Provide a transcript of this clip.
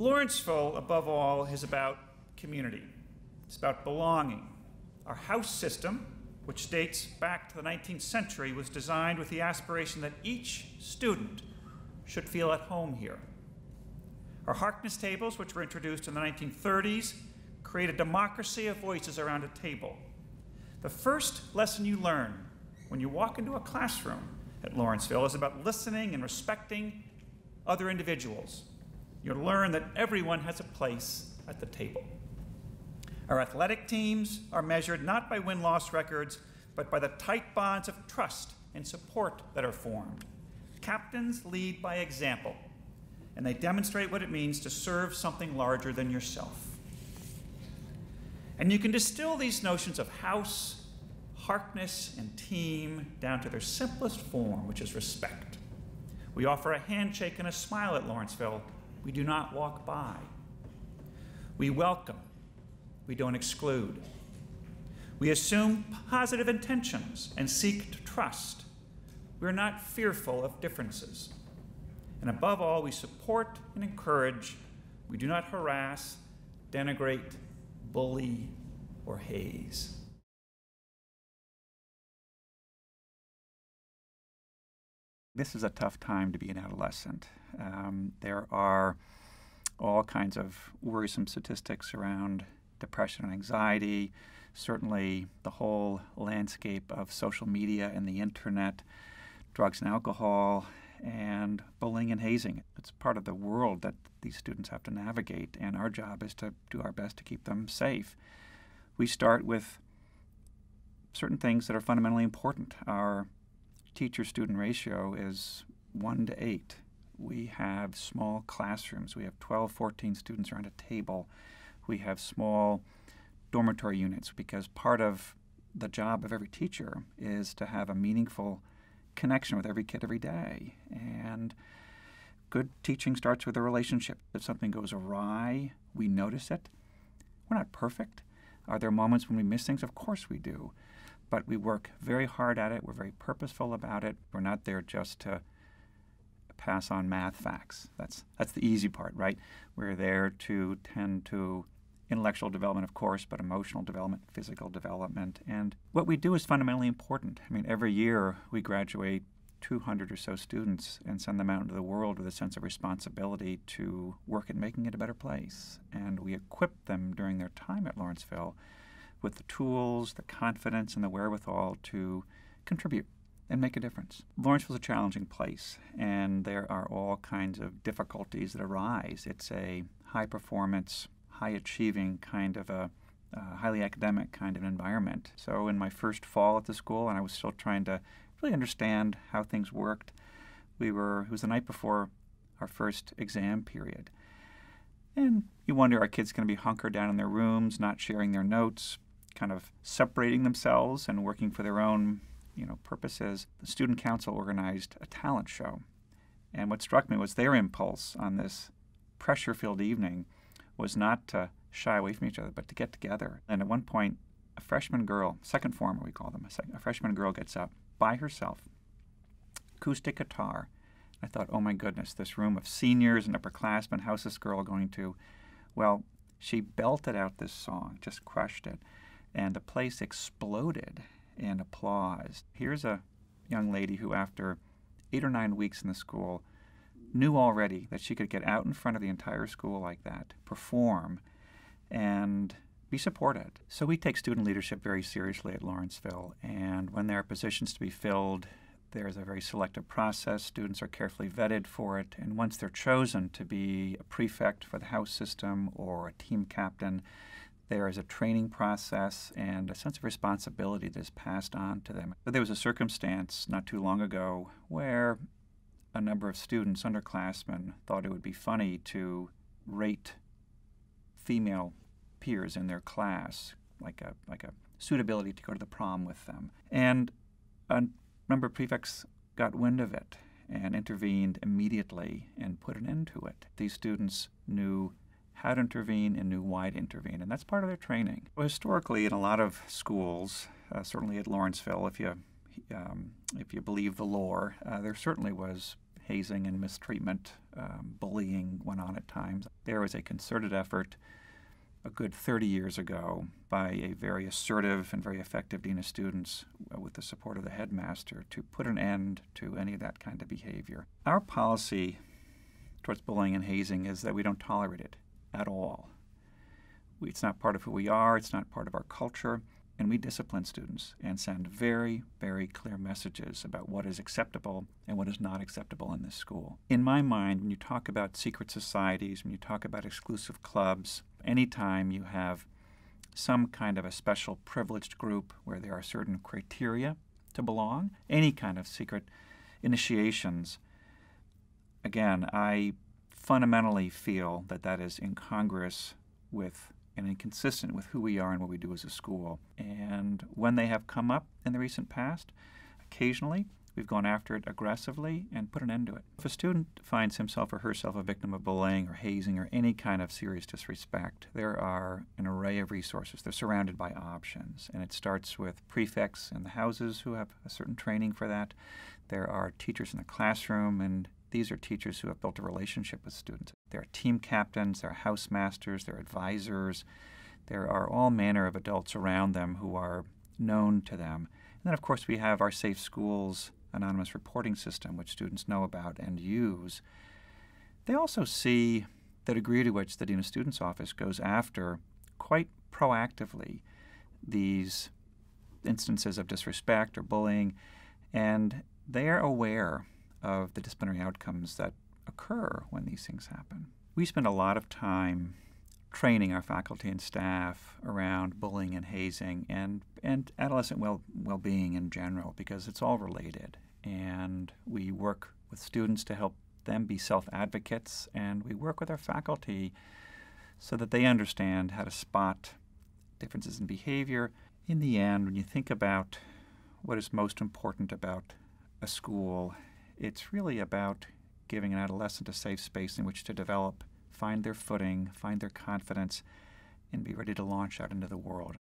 Lawrenceville, above all, is about community. It's about belonging. Our house system, which dates back to the 19th century, was designed with the aspiration that each student should feel at home here. Our Harkness tables, which were introduced in the 1930s, create a democracy of voices around a table. The first lesson you learn when you walk into a classroom at Lawrenceville is about listening and respecting other individuals. You'll learn that everyone has a place at the table. Our athletic teams are measured not by win loss records, but by the tight bonds of trust and support that are formed. Captains lead by example, and they demonstrate what it means to serve something larger than yourself. And you can distill these notions of house, Harkness, and team down to their simplest form, which is respect. We offer a handshake and a smile at Lawrenceville. We do not walk by. We welcome. We don't exclude. We assume positive intentions and seek to trust. We're not fearful of differences. And above all, we support and encourage. We do not harass, denigrate, bully, or haze. This is a tough time to be an adolescent. Um, there are all kinds of worrisome statistics around depression and anxiety, certainly the whole landscape of social media and the internet, drugs and alcohol, and bullying and hazing. It's part of the world that these students have to navigate, and our job is to do our best to keep them safe. We start with certain things that are fundamentally important. Our teacher student ratio is 1 to 8. We have small classrooms. We have 12, 14 students around a table. We have small dormitory units because part of the job of every teacher is to have a meaningful connection with every kid every day. And good teaching starts with a relationship. If something goes awry, we notice it. We're not perfect. Are there moments when we miss things? Of course we do. But we work very hard at it. We're very purposeful about it. We're not there just to pass on math facts. That's, that's the easy part, right? We're there to tend to intellectual development, of course, but emotional development, physical development. And what we do is fundamentally important. I mean, every year we graduate 200 or so students and send them out into the world with a sense of responsibility to work at making it a better place. And we equip them during their time at Lawrenceville with the tools, the confidence, and the wherewithal to contribute and make a difference. Lawrenceville is a challenging place, and there are all kinds of difficulties that arise. It's a high performance, high achieving kind of a uh, highly academic kind of environment. So, in my first fall at the school, and I was still trying to really understand how things worked, we were, it was the night before our first exam period. And you wonder are kids going to be hunkered down in their rooms, not sharing their notes, kind of separating themselves and working for their own you know, purposes? The student council organized a talent show. And what struck me was their impulse on this pressure filled evening was not to shy away from each other, but to get together. And at one point, a freshman girl, second former we call them, a, a freshman girl gets up by herself, acoustic guitar. I thought, oh my goodness, this room of seniors and upperclassmen, how's this girl going to? Well, she belted out this song, just crushed it, and the place exploded in applause. Here's a young lady who, after eight or nine weeks in the school, knew already that she could get out in front of the entire school like that, perform, and be supported. So we take student leadership very seriously at Lawrenceville, and when there are positions to be filled, there's a very selective process. Students are carefully vetted for it, and once they're chosen to be a prefect for the house system or a team captain, there is a training process and a sense of responsibility that is passed on to them. But there was a circumstance not too long ago where a number of students, underclassmen, thought it would be funny to rate female peers in their class, like a like a suitability to go to the prom with them. And a number of prefects got wind of it and intervened immediately and put an end to it. These students knew how to intervene and knew why to intervene, and that's part of their training. Well, historically, in a lot of schools, uh, certainly at Lawrenceville, if you um, if you believe the lore, uh, there certainly was hazing and mistreatment, um, bullying went on at times. There was a concerted effort a good 30 years ago by a very assertive and very effective dean of students uh, with the support of the headmaster to put an end to any of that kind of behavior. Our policy towards bullying and hazing is that we don't tolerate it at all. It's not part of who we are, it's not part of our culture, and we discipline students and send very, very clear messages about what is acceptable and what is not acceptable in this school. In my mind, when you talk about secret societies, when you talk about exclusive clubs, anytime you have some kind of a special privileged group where there are certain criteria to belong, any kind of secret initiations, again, I fundamentally feel that that is incongruous with and inconsistent with who we are and what we do as a school. And when they have come up in the recent past, occasionally we've gone after it aggressively and put an end to it. If a student finds himself or herself a victim of bullying or hazing or any kind of serious disrespect, there are an array of resources. They're surrounded by options. And it starts with prefects in the houses who have a certain training for that. There are teachers in the classroom and these are teachers who have built a relationship with students. There are team captains, there are house masters, there are advisors. There are all manner of adults around them who are known to them. And then, of course, we have our Safe Schools anonymous reporting system, which students know about and use. They also see the degree to which the Dean of Students Office goes after quite proactively these instances of disrespect or bullying, and they are aware of the disciplinary outcomes that occur when these things happen. We spend a lot of time training our faculty and staff around bullying and hazing and, and adolescent well, well-being in general because it's all related. And we work with students to help them be self-advocates and we work with our faculty so that they understand how to spot differences in behavior. In the end, when you think about what is most important about a school it's really about giving an adolescent a safe space in which to develop, find their footing, find their confidence, and be ready to launch out into the world.